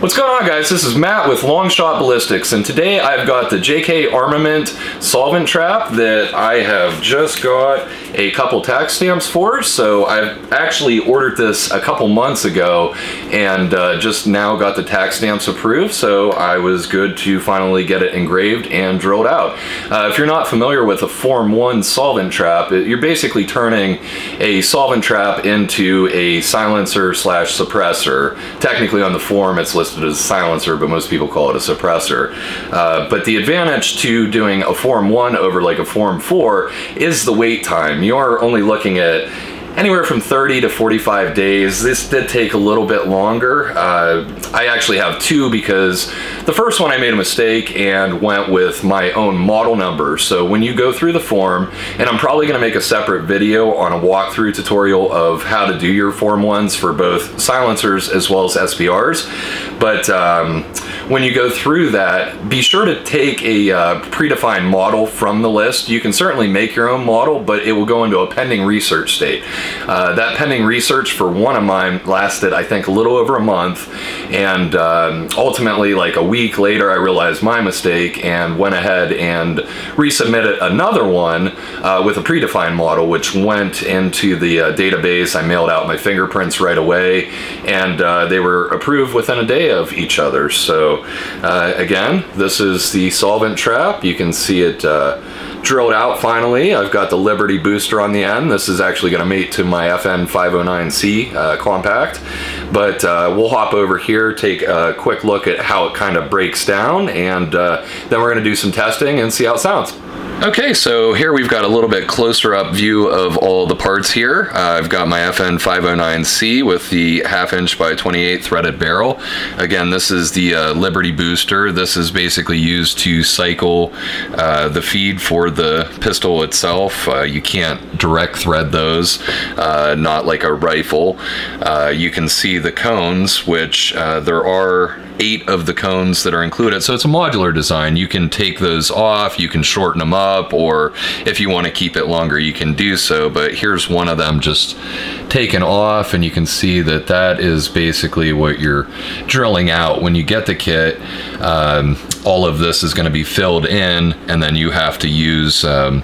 What's going on guys? This is Matt with Longshot Ballistics and today I've got the JK Armament solvent trap that I have just got a couple tax stamps for. So I've actually ordered this a couple months ago and uh, just now got the tax stamps approved so I was good to finally get it engraved and drilled out. Uh, if you're not familiar with a Form 1 solvent trap, you're basically turning a solvent trap into a silencer slash suppressor. Technically on the form it's listed listed as a silencer, but most people call it a suppressor. Uh, but the advantage to doing a Form 1 over like a Form 4 is the wait time. You're only looking at anywhere from 30 to 45 days. This did take a little bit longer. Uh, I actually have two because the first one I made a mistake and went with my own model number. So when you go through the form, and I'm probably gonna make a separate video on a walkthrough tutorial of how to do your Form 1s for both silencers as well as SBRs. But um, when you go through that, be sure to take a uh, predefined model from the list. You can certainly make your own model, but it will go into a pending research state. Uh, that pending research for one of mine lasted, I think, a little over a month. And um, ultimately, like a week later, I realized my mistake and went ahead and resubmitted another one uh, with a predefined model, which went into the uh, database. I mailed out my fingerprints right away, and uh, they were approved within a day of each other. So uh, again, this is the solvent trap. You can see it uh, drilled out finally. I've got the Liberty booster on the end. This is actually going to mate to my FN 509C uh, compact. But uh, we'll hop over here, take a quick look at how it kind of breaks down, and uh, then we're going to do some testing and see how it sounds. Okay, so here we've got a little bit closer up view of all the parts here. Uh, I've got my FN 509C with the half inch by 28 threaded barrel. Again, this is the uh, Liberty booster. This is basically used to cycle uh, the feed for the pistol itself. Uh, you can't direct thread those, uh, not like a rifle. Uh, you can see the cones, which there are eight of the cones that are included. So it's a modular design. You can take those off, you can shorten them up, or if you want to keep it longer, you can do so. But here's one of them just taken off, and you can see that that is basically what you're drilling out. When you get the kit, um, all of this is going to be filled in, and then you have to use um,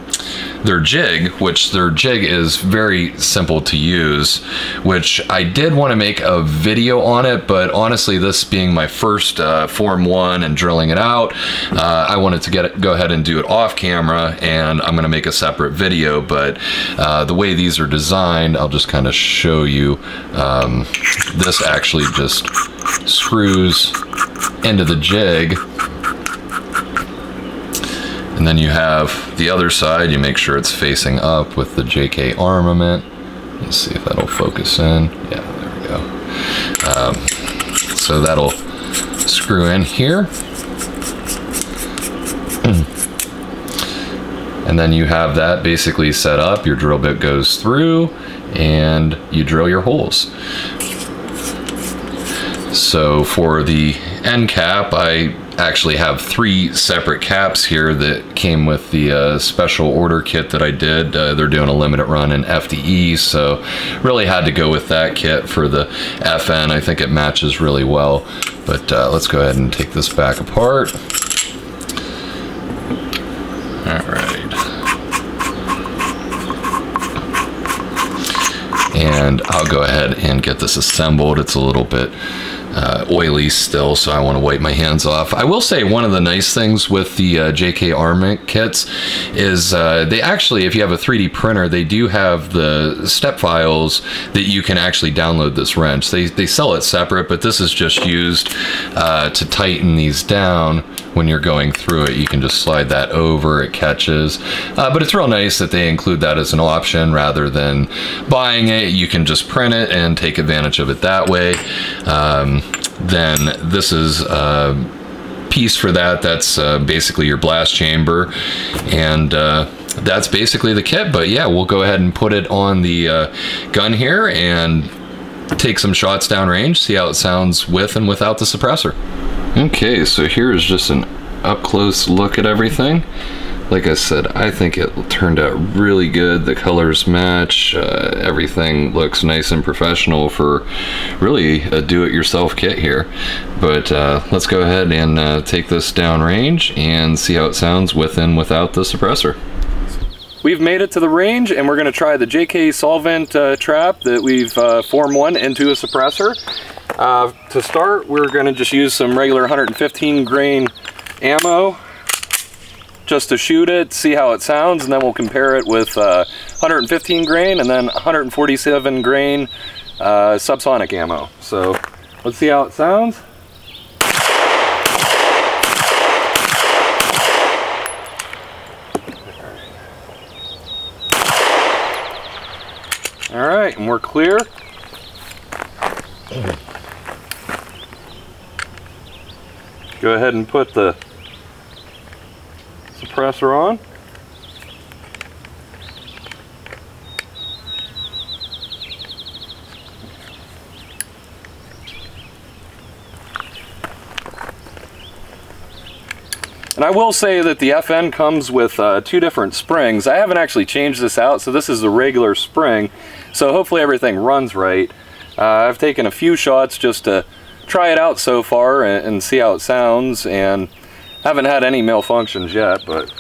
their jig, which their jig is very simple to use, which I did want to make a video on it, but honestly, this being my first uh, Form 1 and drilling it out, uh, I wanted to get it, go ahead and do it off camera, and I'm going to make a separate video, but uh, the way these are designed, I'll just kind of show you. Um, this actually just screws into the jig and then you have the other side, you make sure it's facing up with the JK armament. Let's see if that'll focus in. Yeah, there we go. Um, so that'll screw in here. and then you have that basically set up. Your drill bit goes through and you drill your holes. So for the end cap, I actually have three separate caps here that came with the uh, special order kit that I did. Uh, they're doing a limited run in FDE, so really had to go with that kit for the FN. I think it matches really well. But uh, let's go ahead and take this back apart. All right. And I'll go ahead and get this assembled. It's a little bit uh, oily still, so I want to wipe my hands off. I will say one of the nice things with the uh, JK Armament kits is uh, they actually, if you have a 3D printer, they do have the step files that you can actually download this wrench. They, they sell it separate, but this is just used uh, to tighten these down when you're going through it. You can just slide that over, it catches. Uh, but it's real nice that they include that as an option rather than buying it. You can just print it and take advantage of it that way. Um, then this is a piece for that. That's uh, basically your blast chamber. And uh, that's basically the kit. But yeah, we'll go ahead and put it on the uh, gun here and take some shots downrange, see how it sounds with and without the suppressor. Okay, so here is just an up close look at everything. Like I said, I think it turned out really good. The colors match, uh, everything looks nice and professional for really a do-it-yourself kit here. But uh, let's go ahead and uh, take this down range and see how it sounds with and without the suppressor. We've made it to the range and we're going to try the JK solvent uh, trap that we've uh, formed one into a suppressor. Uh, to start, we're going to just use some regular 115 grain ammo just to shoot it, see how it sounds, and then we'll compare it with uh, 115 grain and then 147 grain uh, subsonic ammo. So let's see how it sounds. All right, and we're clear. Go ahead and put the suppressor on. And I will say that the FN comes with uh, two different springs. I haven't actually changed this out, so this is the regular spring. So hopefully everything runs right. Uh, I've taken a few shots just to try it out so far and, and see how it sounds. And haven't had any malfunctions yet, but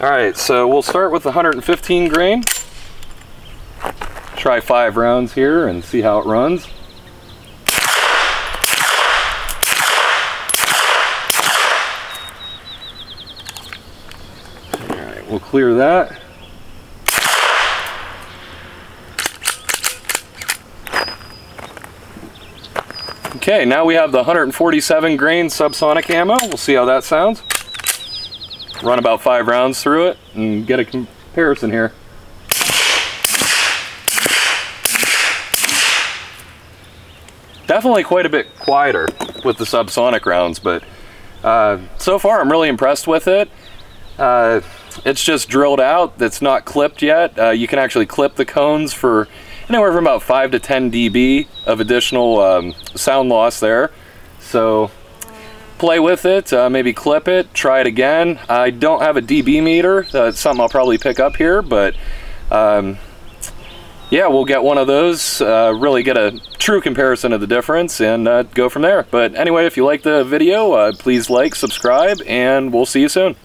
all right, so we'll start with 115 grain. Try five rounds here and see how it runs. All right, we'll clear that. Okay, now we have the 147 grain subsonic ammo. We'll see how that sounds. Run about five rounds through it and get a comparison here. Definitely quite a bit quieter with the subsonic rounds, but uh, so far I'm really impressed with it. Uh, it's just drilled out, it's not clipped yet. Uh, you can actually clip the cones for anywhere from about 5 to 10 dB of additional um, sound loss there. So play with it, uh, maybe clip it, try it again. I don't have a dB meter. That's something I'll probably pick up here, but um, yeah, we'll get one of those, uh, really get a true comparison of the difference and uh, go from there. But anyway, if you like the video, uh, please like, subscribe, and we'll see you soon.